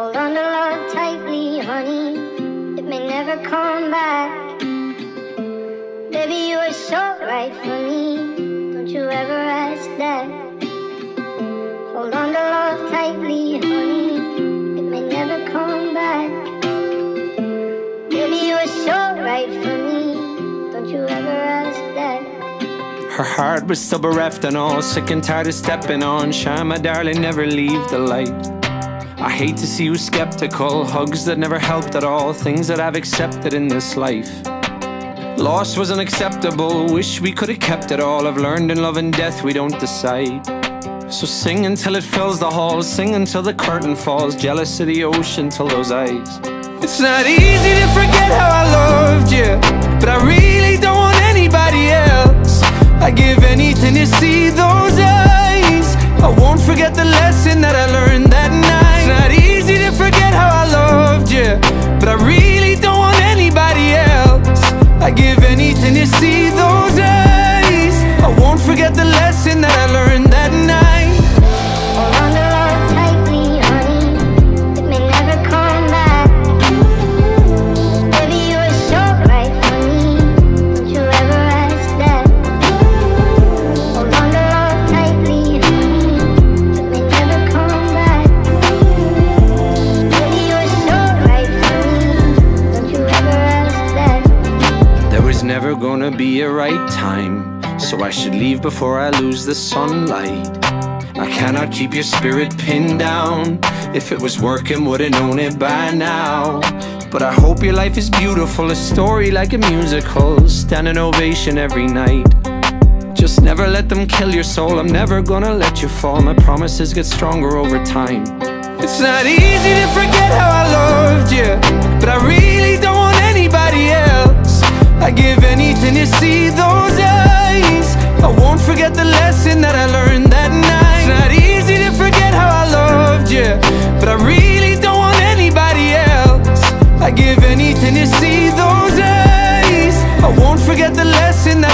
Hold on to love tightly, honey. It may never come back. Baby, you are so right for me. Don't you ever ask that. Hold on to love tightly, honey. It may never come back. Baby, you are so right for me. Don't you ever ask that. Her heart was still bereft and all sick and tired of stepping on. Shine, my darling, never leave the light. I hate to see you skeptical, hugs that never helped at all, things that I've accepted in this life. Loss was unacceptable, wish we could have kept it all. I've learned in love and death we don't decide. So sing until it fills the hall, sing until the curtain falls, jealous of the ocean till those eyes. It's not easy to forget how I loved you, but I really I give was never gonna be a right time, so I should leave before I lose the sunlight. I cannot keep your spirit pinned down. If it was working, would've known it by now. But I hope your life is beautiful, a story like a musical, standing ovation every night. Just never let them kill your soul. I'm never gonna let you fall. My promises get stronger over time. It's not easy to forget how I loved you, but I really don't lesson that I learned that night. It's not easy to forget how I loved you But I really don't want anybody else. I'd give anything to see those eyes. I won't forget the lesson that